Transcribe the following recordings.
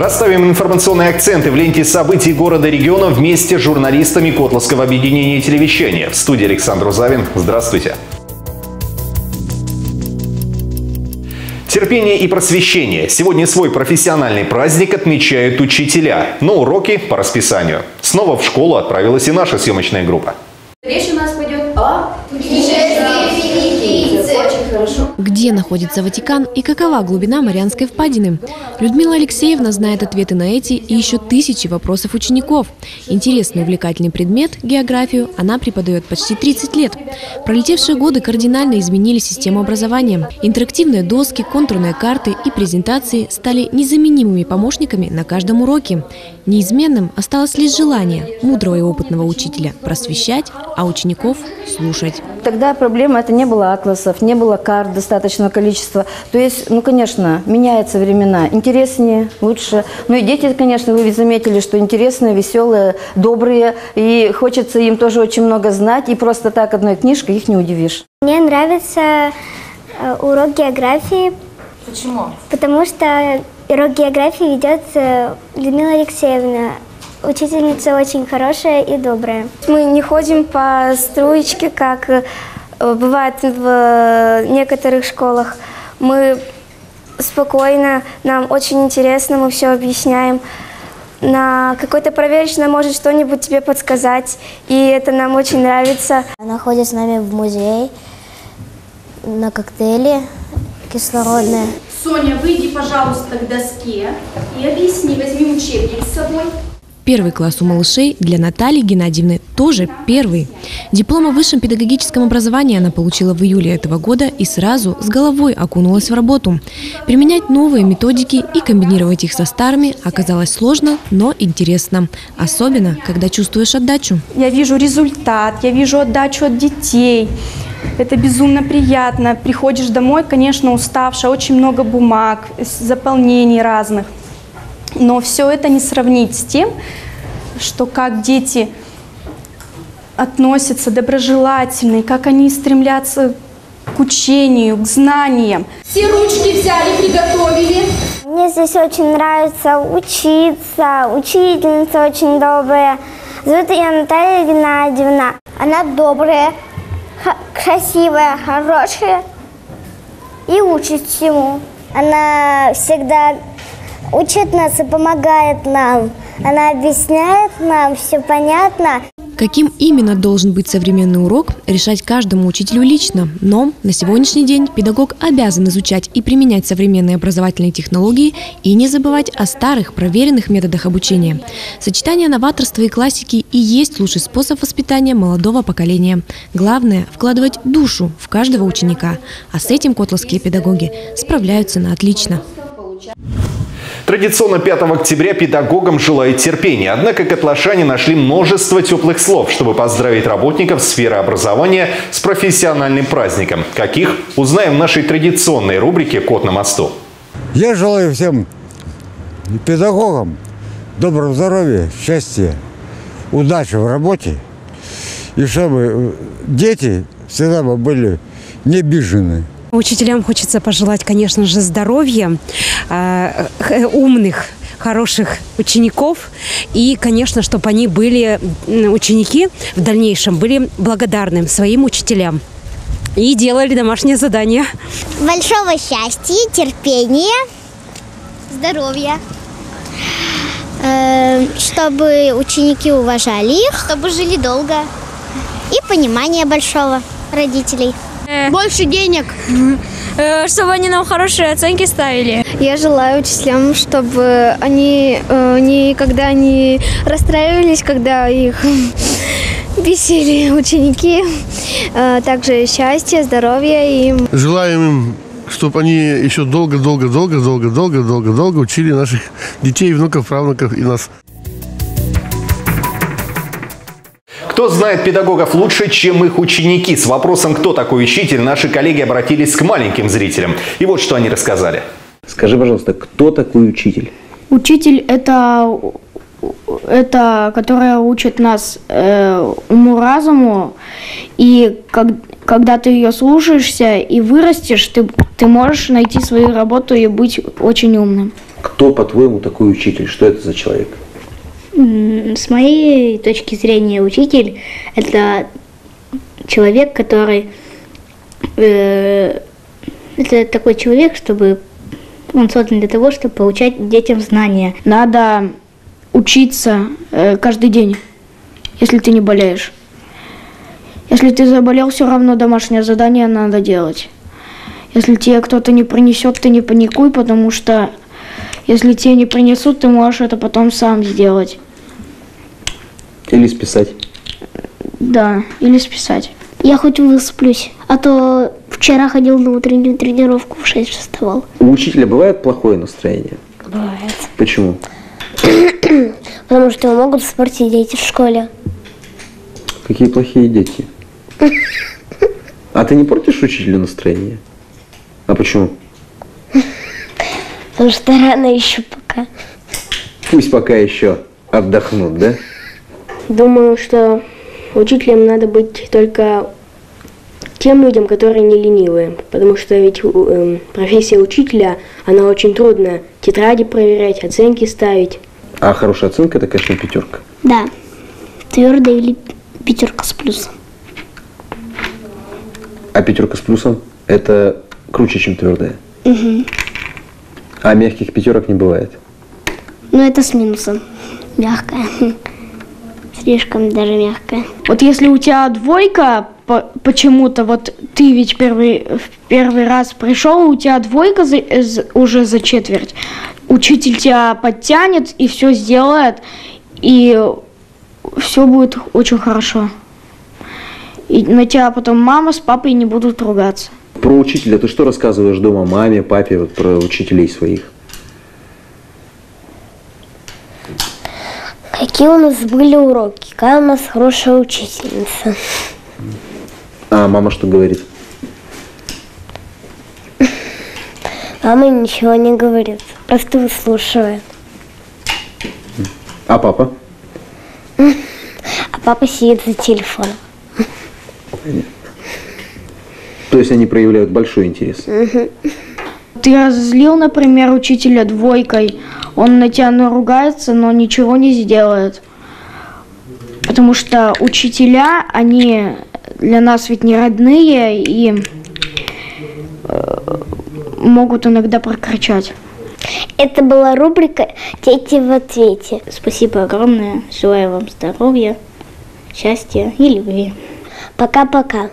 Расставим информационные акценты в ленте событий города и региона вместе с журналистами Котловского объединения телевещания. В студии Александр Узавин. Здравствуйте. Терпение и просвещение. Сегодня свой профессиональный праздник отмечают учителя. Но уроки по расписанию. Снова в школу отправилась и наша съемочная группа. Речь у нас пойдет о Где находится Ватикан и какова глубина Марианской впадины? Людмила Алексеевна знает ответы на эти и еще тысячи вопросов учеников. Интересный увлекательный предмет – географию – она преподает почти 30 лет. Пролетевшие годы кардинально изменили систему образования. Интерактивные доски, контурные карты и презентации стали незаменимыми помощниками на каждом уроке. Неизменным осталось лишь желание мудрого и опытного учителя просвещать, а учеников слушать. Тогда проблема это не было атласов, не было карт достаточного количества. То есть, ну, конечно, меняются времена. Интереснее, лучше. Ну и дети, конечно, вы ведь заметили, что интересные, веселые, добрые. И хочется им тоже очень много знать. И просто так одной книжкой их не удивишь. Мне нравится э, урок географии. Почему? Потому что урок географии ведет э, Людмила Алексеевна. Учительница очень хорошая и добрая. Мы не ходим по струечке, как э, бывает в некоторых школах. Мы спокойно, нам очень интересно, мы все объясняем. На какой-то проверочной может что-нибудь тебе подсказать, и это нам очень нравится. Она ходит с нами в музей на коктейли кислородные. Соня, выйди, пожалуйста, к доске и объясни, возьми учебник с собой. Первый класс у малышей для Натальи Геннадьевны тоже первый. Диплом о высшем педагогическом образовании она получила в июле этого года и сразу с головой окунулась в работу. Применять новые методики и комбинировать их со старыми оказалось сложно, но интересно. Особенно, когда чувствуешь отдачу. Я вижу результат, я вижу отдачу от детей. Это безумно приятно. Приходишь домой, конечно, уставшая, очень много бумаг, заполнений разных. Но все это не сравнить с тем, что как дети относятся доброжелательно, и как они стремлятся к учению, к знаниям. Все ручки взяли, приготовили. Мне здесь очень нравится учиться, учительница очень добрая. Зовут ее Наталья Геннадьевна. Она добрая, красивая, хорошая и учит всему. Она всегда учит нас и помогает нам. Она объясняет нам, все понятно. Каким именно должен быть современный урок, решать каждому учителю лично. Но на сегодняшний день педагог обязан изучать и применять современные образовательные технологии и не забывать о старых, проверенных методах обучения. Сочетание новаторства и классики и есть лучший способ воспитания молодого поколения. Главное – вкладывать душу в каждого ученика. А с этим котловские педагоги справляются на отлично. Традиционно 5 октября педагогам желают терпения. Однако котлашане нашли множество теплых слов, чтобы поздравить работников сферы образования с профессиональным праздником. Каких? Узнаем в нашей традиционной рубрике «Кот на мосту». Я желаю всем педагогам доброго здоровья, счастья, удачи в работе. И чтобы дети всегда бы были не обижены. Учителям хочется пожелать, конечно же, здоровья, э, х- умных, хороших учеников и, конечно, чтобы они были, ученики в дальнейшем были благодарны своим учителям и делали домашнее задание. Большого счастья, терпения, здоровья. Э, Чтобы ученики уважали их. Чтобы жили долго. И понимания большого родителей. Больше денег. чтобы они нам хорошие оценки ставили. Я желаю учителям, чтобы они э, никогда не расстраивались, когда их бесили ученики. Э, также счастья, здоровья им. Желаем им, чтобы они еще долго-долго-долго-долго-долго-долго-долго учили наших детей, внуков, правнуков и нас. Кто знает педагогов лучше, чем их ученики? С вопросом «Кто такой учитель?» наши коллеги обратились к маленьким зрителям. И вот что они рассказали. Скажи, пожалуйста, кто такой учитель? Учитель это это которая учит нас э, уму-разуму, и как, когда ты ее слушаешься и вырастешь, ты, ты можешь найти свою работу и быть очень умным. Кто, по-твоему, такой учитель? Что это за человек? С моей точки зрения, учитель – это человек, который… Э, это такой человек, чтобы… Он создан для того, чтобы получать детям знания. Надо учиться э, каждый день, если ты не болеешь. Если ты заболел, все равно домашнее задание надо делать. Если тебе кто-то не принесет, ты не паникуй, потому что если тебе не принесут, ты можешь это потом сам сделать. Или списать. Да, или списать. Я хоть высплюсь, а то вчера ходил на утреннюю тренировку, в 6 вставал. У учителя бывает плохое настроение? Бывает. Почему? Потому что его могут испортить дети в школе. Какие плохие дети? А ты не портишь учителю настроение? А почему? Потому что рано еще пока. Пусть пока еще отдохнут, да? Думаю, что учителем надо быть только тем людям, которые не ленивые, потому что ведь э, профессия учителя, она очень трудная. Тетради проверять, оценки ставить. А хорошая оценка это, конечно, пятерка. Да, твердая или пятерка с плюсом. А пятерка с плюсом это круче, чем твердая. Угу. А мягких пятерок не бывает. Ну это с минусом. Мягкая. Слишком даже мягкая. Вот если у тебя двойка, по- почему-то, вот ты ведь первый, в первый раз пришел, у тебя двойка за- уже за четверть, учитель тебя подтянет и все сделает, и все будет очень хорошо. И на тебя потом мама с папой не будут ругаться. Про учителя ты что рассказываешь дома маме, папе, вот про учителей своих? Какие у нас были уроки? Какая у нас хорошая учительница. А мама что говорит? Мама ничего не говорит, просто выслушивает. А папа? А папа сидит за телефоном. То есть они проявляют большой интерес. Ты разозлил, например, учителя двойкой, он на тебя наругается, но ничего не сделает. Потому что учителя, они для нас ведь не родные и э, могут иногда прокричать. Это была рубрика «Дети в ответе». Спасибо огромное. Желаю вам здоровья, счастья и любви. Пока-пока.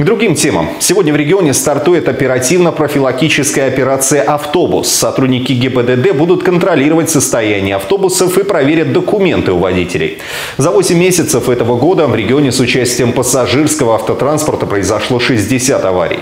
К другим темам. Сегодня в регионе стартует оперативно-профилактическая операция «Автобус». Сотрудники ГИБДД будут контролировать состояние автобусов и проверят документы у водителей. За 8 месяцев этого года в регионе с участием пассажирского автотранспорта произошло 60 аварий.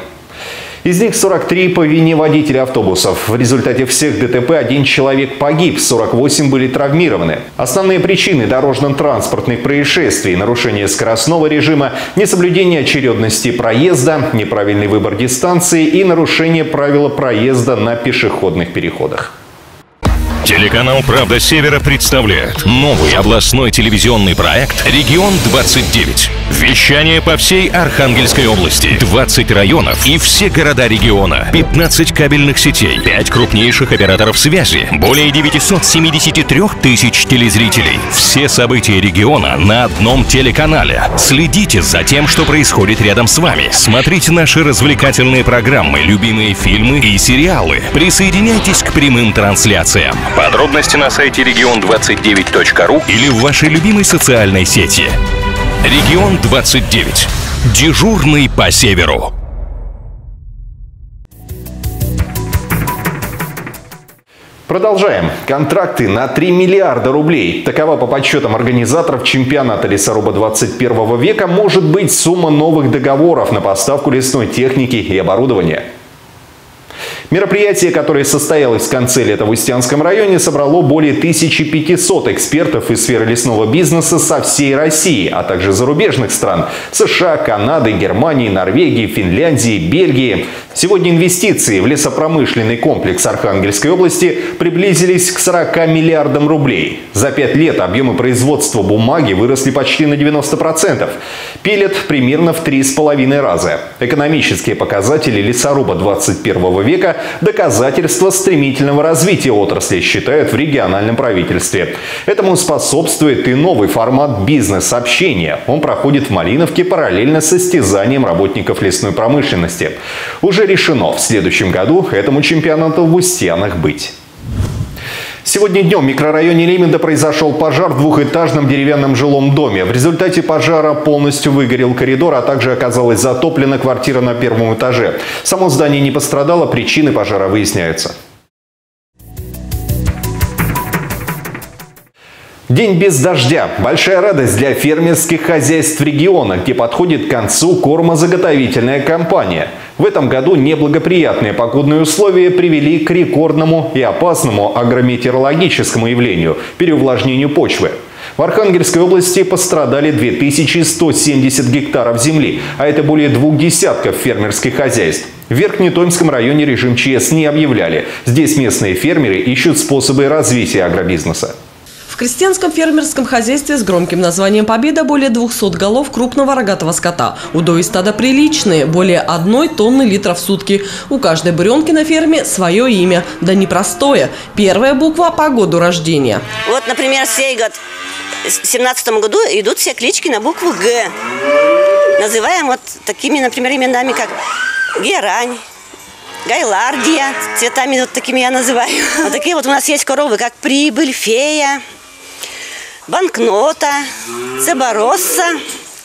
Из них 43 по вине водителя автобусов. В результате всех ДТП один человек погиб, 48 были травмированы. Основные причины дорожно-транспортных происшествий – нарушение скоростного режима, несоблюдение очередности проезда, неправильный выбор дистанции и нарушение правила проезда на пешеходных переходах. Телеканал «Правда Севера» представляет новый областной телевизионный проект «Регион-29». Вещание по всей Архангельской области. 20 районов и все города региона. 15 кабельных сетей. 5 крупнейших операторов связи. Более 973 тысяч телезрителей. Все события региона на одном телеканале. Следите за тем, что происходит рядом с вами. Смотрите наши развлекательные программы, любимые фильмы и сериалы. Присоединяйтесь к прямым трансляциям. Подробности на сайте регион29.ру или в вашей любимой социальной сети. Регион 29. Дежурный по северу. Продолжаем. Контракты на 3 миллиарда рублей. Такова по подсчетам организаторов чемпионата лесоруба 21 века может быть сумма новых договоров на поставку лесной техники и оборудования. Мероприятие, которое состоялось в конце лета в Устянском районе, собрало более 1500 экспертов из сферы лесного бизнеса со всей России, а также зарубежных стран – США, Канады, Германии, Норвегии, Финляндии, Бельгии. Сегодня инвестиции в лесопромышленный комплекс Архангельской области приблизились к 40 миллиардам рублей. За пять лет объемы производства бумаги выросли почти на 90%. Пилят примерно в три с половиной раза. Экономические показатели лесоруба 21 века – доказательство стремительного развития отрасли, считают в региональном правительстве. Этому способствует и новый формат бизнес-общения. Он проходит в Малиновке параллельно с состязанием работников лесной промышленности. Уже решено в следующем году этому чемпионату в Устьянах быть. Сегодня днем в микрорайоне Лемеда произошел пожар в двухэтажном деревянном жилом доме. В результате пожара полностью выгорел коридор, а также оказалась затоплена квартира на первом этаже. Само здание не пострадало, причины пожара выясняются. День без дождя. Большая радость для фермерских хозяйств региона, где подходит к концу кормозаготовительная кампания. В этом году неблагоприятные погодные условия привели к рекордному и опасному агрометеорологическому явлению – переувлажнению почвы. В Архангельской области пострадали 2170 гектаров земли, а это более двух десятков фермерских хозяйств. В Верхнетомском районе режим ЧС не объявляли. Здесь местные фермеры ищут способы развития агробизнеса. Крестьянском фермерском хозяйстве с громким названием «Победа» более 200 голов крупного рогатого скота. Удои стада приличные, более одной тонны литров в сутки. У каждой буренки на ферме свое имя. Да непростое. Первая буква по году рождения. Вот, например, сей год, в 17 году идут все клички на букву «Г». Называем вот такими, например, именами, как Герань, Гайлардия, цветами вот такими я называю. Вот такие вот у нас есть коровы, как Прибыль, Фея, банкнота,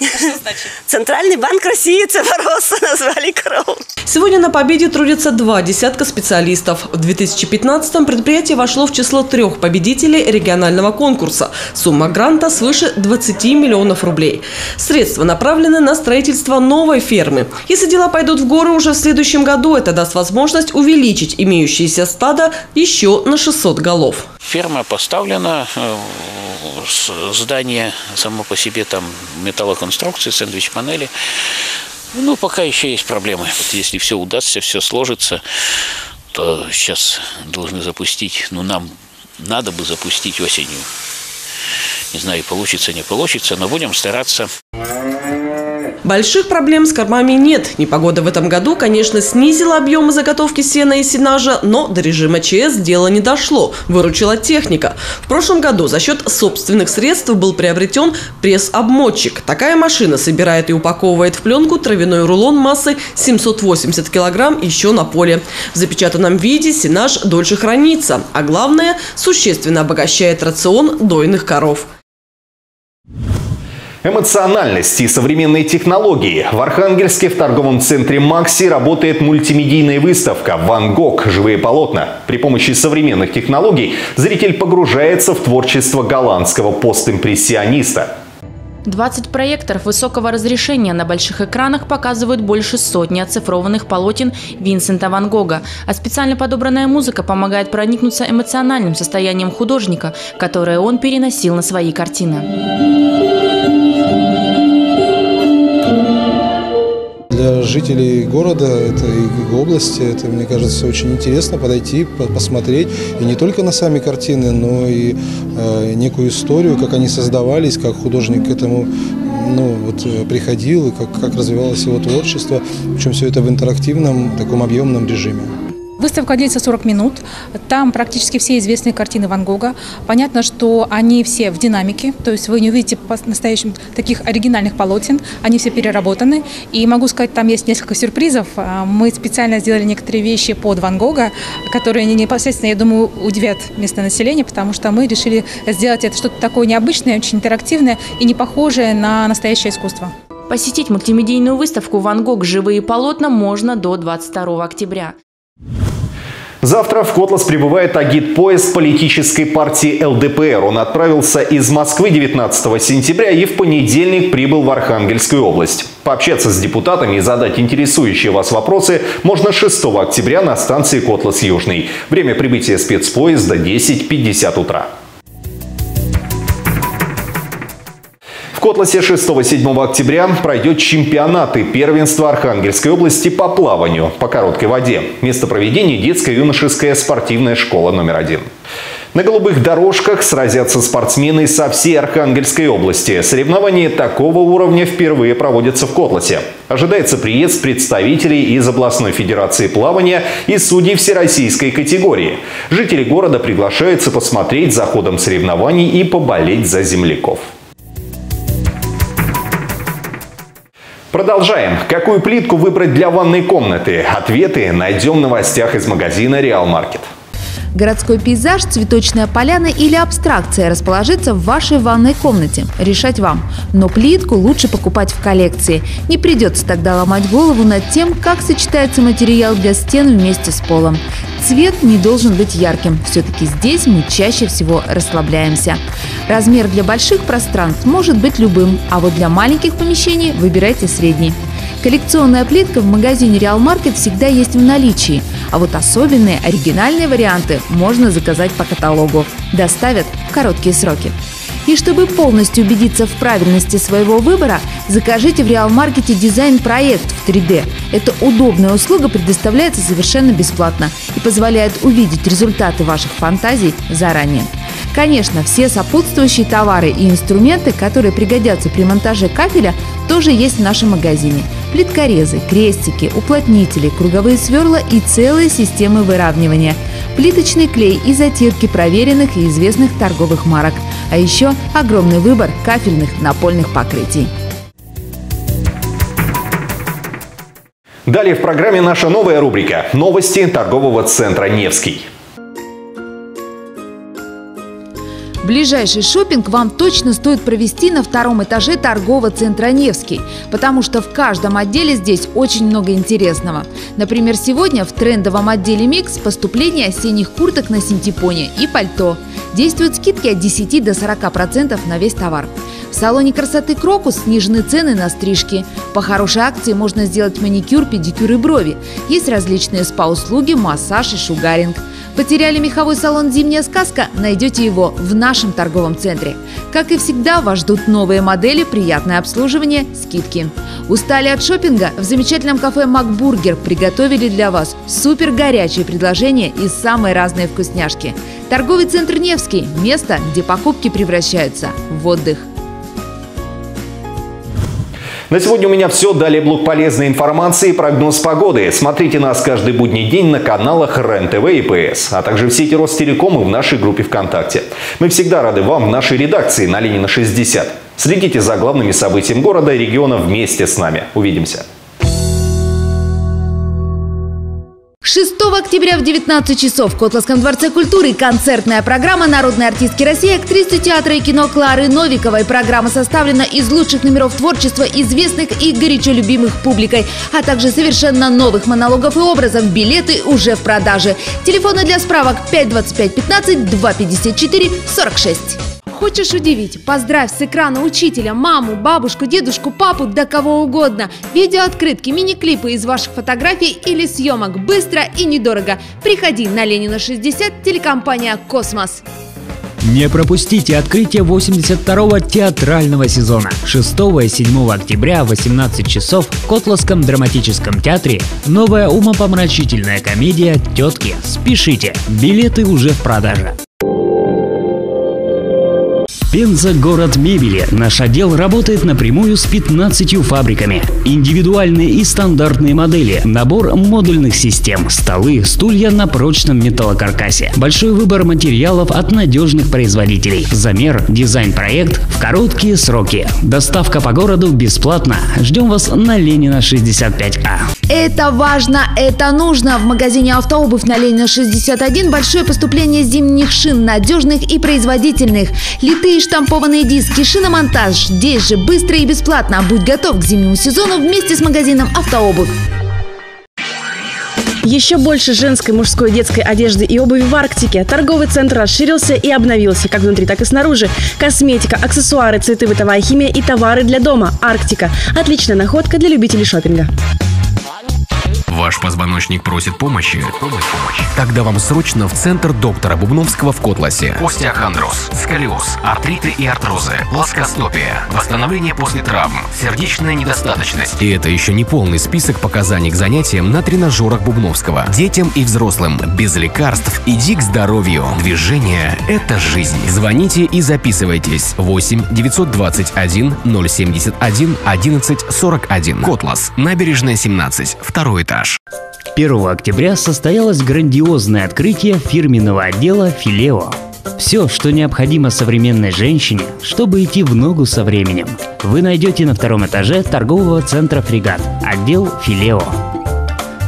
Цеборосса. Центральный банк России Цеборосса назвали корову. Сегодня на «Победе» трудятся два десятка специалистов. В 2015-м предприятие вошло в число трех победителей регионального конкурса. Сумма гранта свыше 20 миллионов рублей. Средства направлены на строительство новой фермы. Если дела пойдут в горы уже в следующем году, это даст возможность увеличить имеющееся стадо еще на 600 голов. Ферма поставлена, э, здание само по себе там металлоконструкции, сэндвич-панели. Ну, пока еще есть проблемы. Вот если все удастся, все сложится, то сейчас должны запустить, ну, нам надо бы запустить осенью. Не знаю, получится, не получится, но будем стараться. Больших проблем с кормами нет. Непогода в этом году, конечно, снизила объемы заготовки сена и сенажа, но до режима ЧС дело не дошло. Выручила техника. В прошлом году за счет собственных средств был приобретен пресс-обмотчик. Такая машина собирает и упаковывает в пленку травяной рулон массой 780 килограмм еще на поле. В запечатанном виде сенаж дольше хранится, а главное, существенно обогащает рацион дойных коров. Эмоциональность и современные технологии. В Архангельске в торговом центре «Макси» работает мультимедийная выставка «Ван Гог. Живые полотна». При помощи современных технологий зритель погружается в творчество голландского постимпрессиониста. 20 проекторов высокого разрешения на больших экранах показывают больше сотни оцифрованных полотен Винсента Ван Гога, а специально подобранная музыка помогает проникнуться эмоциональным состоянием художника, которое он переносил на свои картины. Для жителей города это и области, это, мне кажется, очень интересно подойти, посмотреть и не только на сами картины, но и э, некую историю, как они создавались, как художник к этому ну, вот, э, приходил и как, как развивалось его творчество. Причем все это в интерактивном, таком объемном режиме. Выставка длится 40 минут. Там практически все известные картины Ван Гога. Понятно, что они все в динамике, то есть вы не увидите по-настоящему таких оригинальных полотен. Они все переработаны. И могу сказать, там есть несколько сюрпризов. А, мы специально сделали некоторые вещи под Ван Гога, которые непосредственно, я думаю, удивят местное население, потому что мы решили сделать это что-то такое необычное, очень интерактивное и не похожее на настоящее искусство. Посетить мультимедийную выставку «Ван Гог. Живые полотна» можно до 22 октября. Завтра в Котлас прибывает агит-поезд политической партии ЛДПР. Он отправился из Москвы 19 сентября и в понедельник прибыл в Архангельскую область. Пообщаться с депутатами и задать интересующие вас вопросы можно 6 октября на станции Котлас-Южный. Время прибытия спецпоезда 10.50 утра. Котласе 6-7 октября пройдет чемпионат и первенство Архангельской области по плаванию по короткой воде. Место проведения – детская юношеская спортивная школа номер один. На голубых дорожках сразятся спортсмены со всей Архангельской области. Соревнования такого уровня впервые проводятся в Котласе. Ожидается приезд представителей из областной федерации плавания и судей всероссийской категории. Жители города приглашаются посмотреть за ходом соревнований и поболеть за земляков. Продолжаем. Какую плитку выбрать для ванной комнаты? Ответы найдем в новостях из магазина Реал Маркет. Городской пейзаж, цветочная поляна или абстракция расположится в вашей ванной комнате. Решать вам. Но плитку лучше покупать в коллекции. Не придется тогда ломать голову над тем, как сочетается материал для стен вместе с полом. Цвет не должен быть ярким. Все-таки здесь мы чаще всего расслабляемся. Размер для больших пространств может быть любым, а вот для маленьких помещений выбирайте средний. Коллекционная плитка в магазине Real Market всегда есть в наличии, а вот особенные оригинальные варианты можно заказать по каталогу. Доставят в короткие сроки. И чтобы полностью убедиться в правильности своего выбора, закажите в Real Market дизайн-проект в 3D. Эта удобная услуга предоставляется совершенно бесплатно позволяет увидеть результаты ваших фантазий заранее. Конечно, все сопутствующие товары и инструменты, которые пригодятся при монтаже кафеля, тоже есть в нашем магазине. Плиткорезы, крестики, уплотнители, круговые сверла и целые системы выравнивания. Плиточный клей и затирки проверенных и известных торговых марок. А еще огромный выбор кафельных напольных покрытий. Далее в программе наша новая рубрика «Новости торгового центра «Невский». Ближайший шопинг вам точно стоит провести на втором этаже торгового центра «Невский», потому что в каждом отделе здесь очень много интересного. Например, сегодня в трендовом отделе «Микс» поступление осенних курток на синтепоне и пальто. Действуют скидки от 10 до 40% на весь товар. В салоне красоты «Крокус» снижены цены на стрижки. По хорошей акции можно сделать маникюр, педикюр и брови. Есть различные спа-услуги, массаж и шугаринг. Потеряли меховой салон «Зимняя сказка»? Найдете его в нашем торговом центре. Как и всегда, вас ждут новые модели, приятное обслуживание, скидки. Устали от шопинга? В замечательном кафе «Макбургер» приготовили для вас супер горячие предложения и самые разные вкусняшки. Торговый центр «Невский» – место, где покупки превращаются в отдых. На сегодня у меня все. Далее блок полезной информации и прогноз погоды. Смотрите нас каждый будний день на каналах РЕН-ТВ и ПС, а также в сети Ростелеком и в нашей группе ВКонтакте. Мы всегда рады вам в нашей редакции на Ленина 60. Следите за главными событиями города и региона вместе с нами. Увидимся. 6 октября в 19 часов в Котловском дворце культуры концертная программа народной артистки России, актрисы театра и кино Клары Новиковой. Программа составлена из лучших номеров творчества известных и горячо любимых публикой, а также совершенно новых монологов и образов. Билеты уже в продаже. Телефоны для справок 525 15 254 46. Хочешь удивить? Поздравь с экрана учителя, маму, бабушку, дедушку, папу, да кого угодно. Видеооткрытки, мини-клипы из ваших фотографий или съемок. Быстро и недорого. Приходи на Ленина 60, телекомпания «Космос». Не пропустите открытие 82-го театрального сезона. 6 и 7 октября в 18 часов в Котловском драматическом театре новая умопомрачительная комедия «Тетки». Спешите, билеты уже в продаже. Пенза – город мебели. Наш отдел работает напрямую с 15 фабриками. Индивидуальные и стандартные модели, набор модульных систем, столы, стулья на прочном металлокаркасе. Большой выбор материалов от надежных производителей. Замер, дизайн-проект в короткие сроки. Доставка по городу бесплатно. Ждем вас на Ленина 65А. Это важно, это нужно. В магазине «Автообувь» на Ленина 61 большое поступление зимних шин, надежных и производительных. Литые штампованные диски, шиномонтаж. Здесь же быстро и бесплатно. Будь готов к зимнему сезону вместе с магазином «Автообувь». Еще больше женской, мужской, детской одежды и обуви в Арктике. Торговый центр расширился и обновился, как внутри, так и снаружи. Косметика, аксессуары, цветы, бытовая химия и товары для дома. Арктика. Отличная находка для любителей шопинга. Ваш позвоночник просит помощи? Тогда вам срочно в центр доктора Бубновского в Котласе. Остеохондроз, сколиоз, артриты и артрозы, плоскостопие, восстановление после травм, сердечная недостаточность. И это еще не полный список показаний к занятиям на тренажерах Бубновского. Детям и взрослым, без лекарств, иди к здоровью. Движение – это жизнь. Звоните и записывайтесь. 8 921 071 11 41. Котлас, набережная 17, второй этаж. 1 октября состоялось грандиозное открытие фирменного отдела «Филео». Все, что необходимо современной женщине, чтобы идти в ногу со временем, вы найдете на втором этаже торгового центра «Фрегат», отдел «Филео».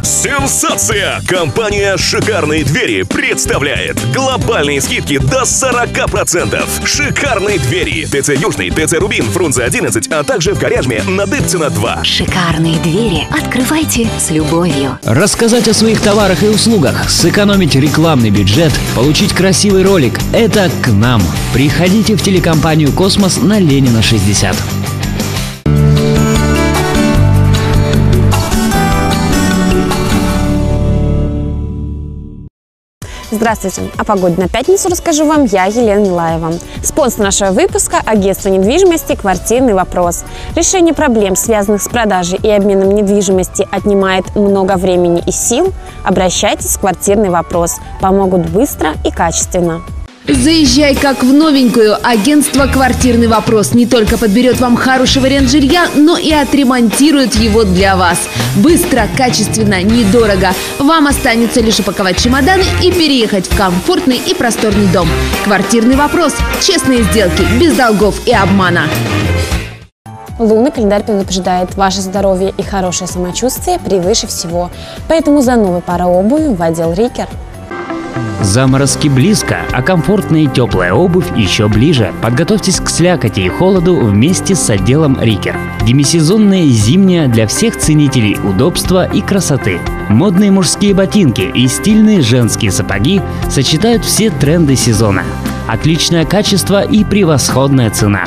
Сенсация! Компания «Шикарные двери» представляет глобальные скидки до 40%. Шикарные двери. ТЦ Южный, ТЦ Рубин, Фрунзе 11, а также в Коряжме на Дыбцина 2. Шикарные двери. Открывайте с любовью. Рассказать о своих товарах и услугах, сэкономить рекламный бюджет, получить красивый ролик – это к нам. Приходите в телекомпанию «Космос» на Ленина 60. Здравствуйте! О погоде на пятницу расскажу вам я, Елена Милаева. Спонсор нашего выпуска – агентство недвижимости «Квартирный вопрос». Решение проблем, связанных с продажей и обменом недвижимости, отнимает много времени и сил. Обращайтесь в «Квартирный вопрос». Помогут быстро и качественно. Заезжай как в новенькую. Агентство «Квартирный вопрос» не только подберет вам хороший вариант жилья, но и отремонтирует его для вас. Быстро, качественно, недорого. Вам останется лишь упаковать чемоданы и переехать в комфортный и просторный дом. «Квартирный вопрос». Честные сделки, без долгов и обмана. Лунный календарь предупреждает, ваше здоровье и хорошее самочувствие превыше всего. Поэтому за новой парой обуви в отдел Рикер. Заморозки близко, а комфортная и теплая обувь еще ближе. Подготовьтесь к слякоти и холоду вместе с отделом Рикер. Демисезонная зимняя для всех ценителей удобства и красоты. Модные мужские ботинки и стильные женские сапоги сочетают все тренды сезона. Отличное качество и превосходная цена.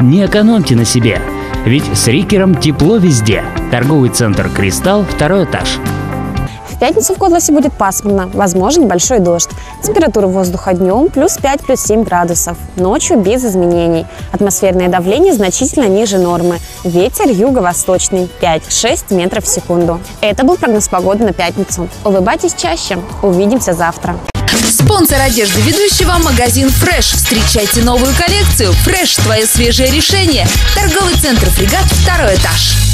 Не экономьте на себе, ведь с Рикером тепло везде. Торговый центр «Кристалл», второй этаж. Пятницу в Котласе будет пасмурно, возможен небольшой дождь. Температура воздуха днем плюс 5, плюс 7 градусов. Ночью без изменений. Атмосферное давление значительно ниже нормы. Ветер юго-восточный 5-6 метров в секунду. Это был прогноз погоды на пятницу. Улыбайтесь чаще. Увидимся завтра. Спонсор одежды ведущего – магазин «Фреш». Встречайте новую коллекцию. «Фреш» – твое свежее решение. Торговый центр «Фрегат», второй этаж.